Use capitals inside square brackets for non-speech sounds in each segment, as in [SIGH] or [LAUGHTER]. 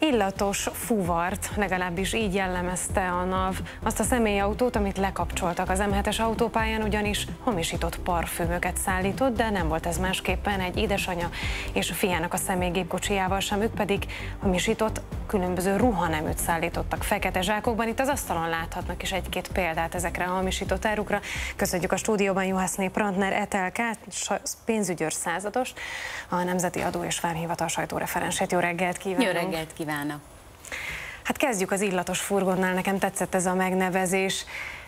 Illatos fuvart, legalábbis így jellemezte a NAV azt a személyautót, amit lekapcsoltak az M7-es autópályán, ugyanis hamisított parfümöket szállított, de nem volt ez másképpen egy édesanyja és a fiának a személygépkocsijával sem, ők pedig hamisított különböző ruhaneműt szállítottak fekete zsákokban. Itt az asztalon láthatnak is egy-két példát ezekre a hamisított árukra. Köszönjük a stúdióban Juhászné Prantner Etelkát, pénzügyőr százados, a Nemzeti Adó és Vámhivatal sajtóreferensét. Jó reggelt kívánok! Jó reggelt kívánok! Hát kezdjük az illatos furgonnál, nekem tetszett ez a megnevezés.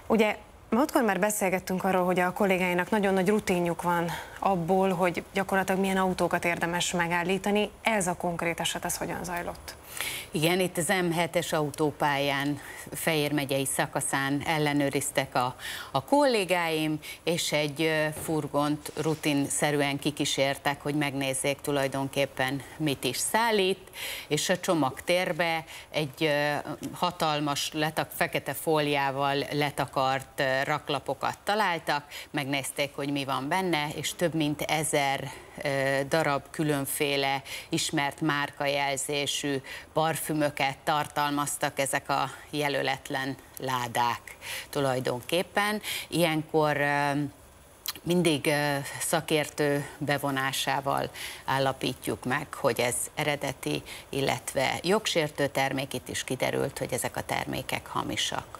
Ugye Múltkor már beszélgettünk arról, hogy a kollégáinak nagyon nagy rutinjuk van abból, hogy gyakorlatilag milyen autókat érdemes megállítani. Ez a konkrét eset, ez hogyan zajlott? Igen, itt az M7-es autópályán, Fejér megyei szakaszán ellenőriztek a, a kollégáim, és egy furgont rutinszerűen kikísértek, hogy megnézzék tulajdonképpen mit is szállít, és a csomagtérbe egy hatalmas, letak, fekete fóliával letakart raklapokat találtak, megnézték, hogy mi van benne, és több mint ezer darab különféle ismert márkajelzésű parfümöket tartalmaztak ezek a jelöletlen ládák tulajdonképpen. Ilyenkor mindig szakértő bevonásával állapítjuk meg, hogy ez eredeti, illetve jogsértő termék. Itt is kiderült, hogy ezek a termékek hamisak.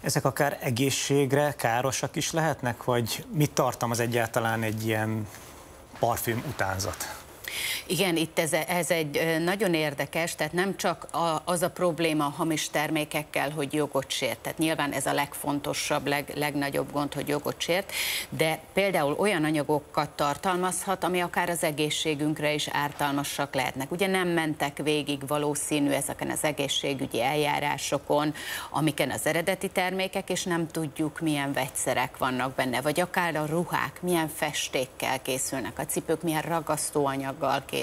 Ezek akár egészségre károsak is lehetnek, vagy mit tartalmaz egyáltalán egy ilyen parfüm utánzat? Igen, itt ez, ez egy nagyon érdekes, tehát nem csak a, az a probléma a hamis termékekkel, hogy jogot sért, tehát nyilván ez a legfontosabb, leg, legnagyobb gond, hogy jogot sért, de például olyan anyagokat tartalmazhat, ami akár az egészségünkre is ártalmasak lehetnek. Ugye nem mentek végig valószínű ezeken az egészségügyi eljárásokon, amiken az eredeti termékek, és nem tudjuk, milyen vegyszerek vannak benne, vagy akár a ruhák, milyen festékkel készülnek, a cipők milyen ragasztóanyaggal készülnek.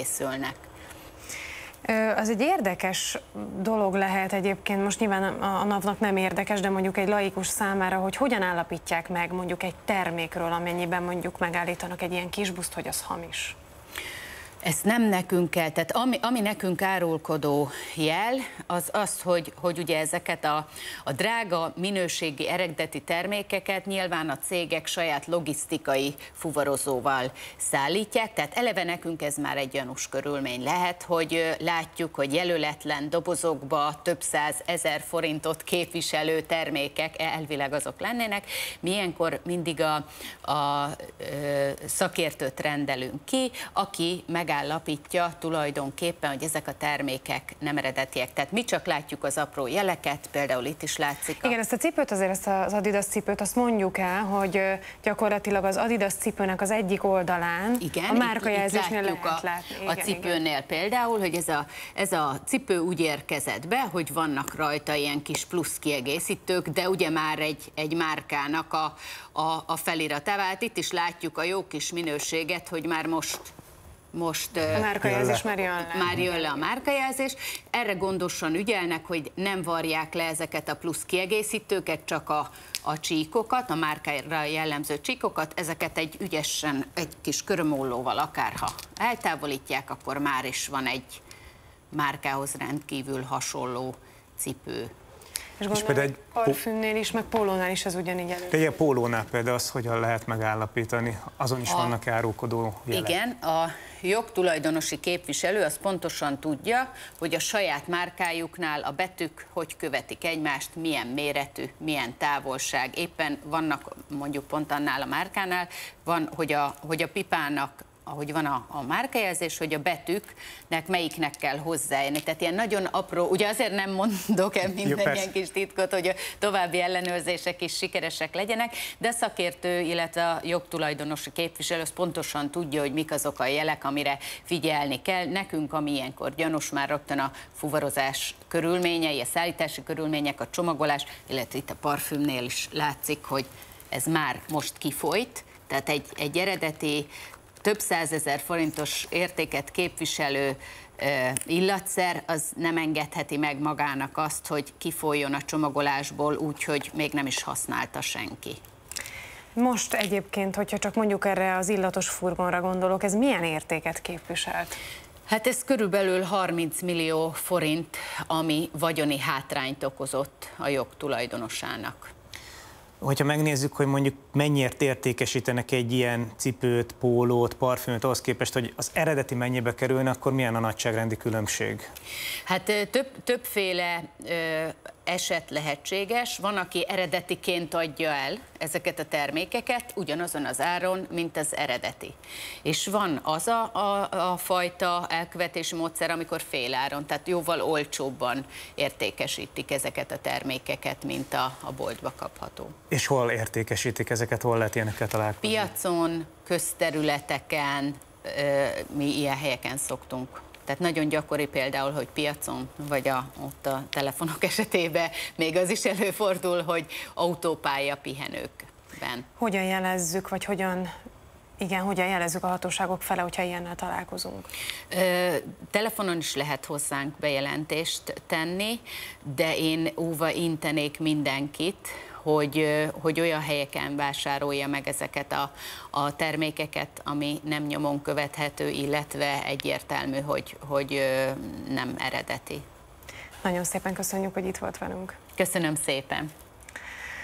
Az egy érdekes dolog lehet egyébként, most nyilván a NAV-nak nem érdekes, de mondjuk egy laikus számára, hogy hogyan állapítják meg mondjuk egy termékről, amennyiben mondjuk megállítanak egy ilyen kisbuszt, hogy az hamis. Ezt nem nekünk kell, tehát ami, ami nekünk árulkodó jel, az az, hogy, hogy ugye ezeket a, a drága minőségi eredeti termékeket nyilván a cégek saját logisztikai fuvarozóval szállítják, tehát eleve nekünk ez már egy gyanús körülmény lehet, hogy látjuk, hogy jelöletlen dobozokba több száz ezer forintot képviselő termékek elvileg azok lennének. Mi ilyenkor mindig a, a, a szakértőt rendelünk ki, aki meg megállapítja tulajdonképpen, hogy ezek a termékek nem eredetiek. Tehát mi csak látjuk az apró jeleket, például itt is látszik. A... Igen, ezt a cipőt azért, ezt az Adidas cipőt, azt mondjuk el, hogy gyakorlatilag az Adidas cipőnek az egyik oldalán igen, a márkajelzésnél lehet a, látni. Igen, a cipőnél igen. például, hogy ez a, ez a cipő úgy érkezett be, hogy vannak rajta ilyen kis plusz kiegészítők, de ugye már egy, egy márkának a, a, a feliratával. Itt is látjuk a jó kis minőséget, hogy már most most a márkajelzés már jön le. Már jön le a márkajelzés. Erre gondosan ügyelnek, hogy nem varják le ezeket a plusz kiegészítőket, csak a, a csíkokat, a márkára jellemző csíkokat, ezeket egy ügyesen, egy kis körömollóval akár ha eltávolítják, akkor már is van egy márkához rendkívül hasonló cipő. És gondolom, és egy parfümnél is, meg pólónál is ez ugyanígy elő. Egy pólónál például az hogyan lehet megállapítani? Azon is a, vannak árulkodó jelek. Igen, a jogtulajdonosi képviselő az pontosan tudja, hogy a saját márkájuknál a betűk hogy követik egymást, milyen méretű, milyen távolság. Éppen vannak mondjuk pont annál a márkánál, van, hogy a, hogy a pipának ahogy van a, a márkajelzés, hogy a betűknek melyiknek kell hozzájönni. Tehát ilyen nagyon apró, ugye azért nem mondok el minden ilyen kis titkot, hogy a további ellenőrzések is sikeresek legyenek, de szakértő, illetve a jogtulajdonosi képviselő az pontosan tudja, hogy mik azok a jelek, amire figyelni kell. Nekünk, ami ilyenkor gyanús már rögtön a fuvarozás körülményei, a szállítási körülmények, a csomagolás, illetve itt a parfümnél is látszik, hogy ez már most kifolyt, tehát egy, egy eredeti több százezer forintos értéket képviselő illatszer, az nem engedheti meg magának azt, hogy kifoljon a csomagolásból úgy, hogy még nem is használta senki. Most egyébként, hogyha csak mondjuk erre az illatos furgonra gondolok, ez milyen értéket képviselt? Hát ez körülbelül 30 millió forint, ami vagyoni hátrányt okozott a jogtulajdonosának. Hogyha megnézzük, hogy mondjuk mennyiért értékesítenek egy ilyen cipőt, pólót, parfümöt ahhoz képest, hogy az eredeti mennyibe kerülne, akkor milyen a nagyságrendi különbség? Hát több, többféle eset lehetséges. Van, aki eredetiként adja el ezeket a termékeket ugyanazon az áron, mint az eredeti. És van az a, a, a fajta elkövetési módszer, amikor féláron, tehát jóval olcsóbban értékesítik ezeket a termékeket, mint a, a boltba kapható. És hol értékesítik ezeket, hol lehet ilyenekkel találkozni? Piacon, közterületeken, mi ilyen helyeken szoktunk tehát nagyon gyakori például, hogy piacon, vagy a, ott a telefonok [LAUGHS] esetében még az is előfordul, hogy autópálya pihenőkben. Hogyan jelezzük, vagy hogyan igen, hogyan jelezzük a hatóságok fele, hogyha ilyennel találkozunk? Ö, telefonon is lehet hozzánk bejelentést tenni, de én óva intenék mindenkit, hogy, hogy olyan helyeken vásárolja meg ezeket a, a termékeket, ami nem nyomon követhető, illetve egyértelmű, hogy, hogy nem eredeti. Nagyon szépen köszönjük, hogy itt volt velünk. Köszönöm szépen.